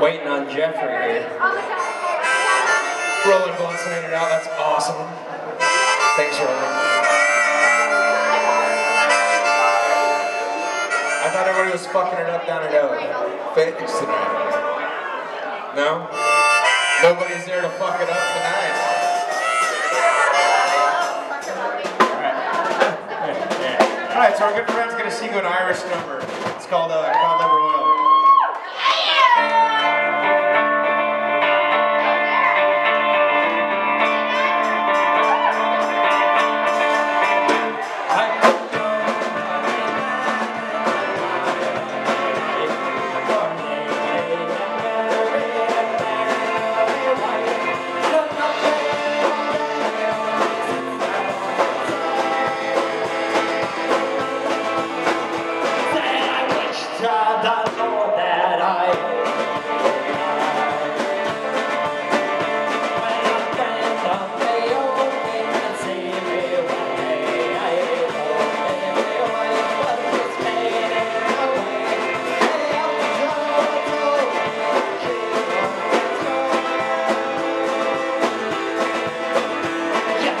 Waiting on Jeffrey here. Rolling blunts laying it out. That's awesome. Thanks, Roland. I thought everybody was fucking it up down at O. Phoenix tonight. No? Nobody's there to fuck it up tonight. All right, so our good friend's gonna sing you an Irish number. It's called uh,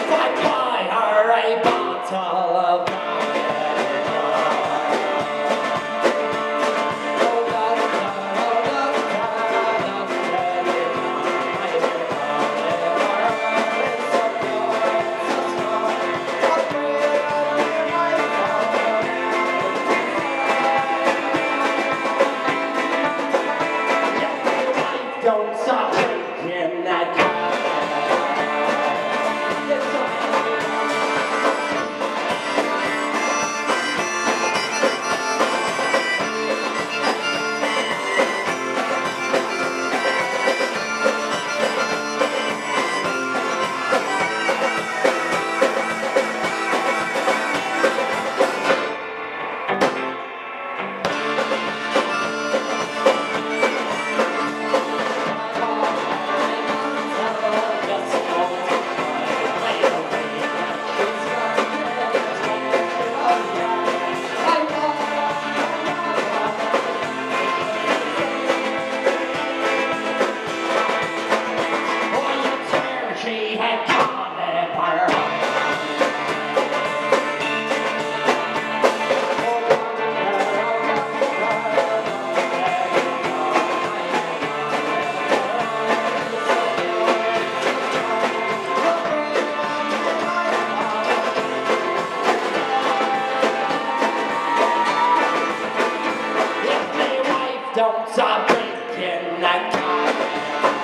Cod Liver Oil. Don't Don't stop drinking that Get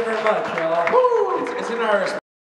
you very much, y'all. It's, it's an Irish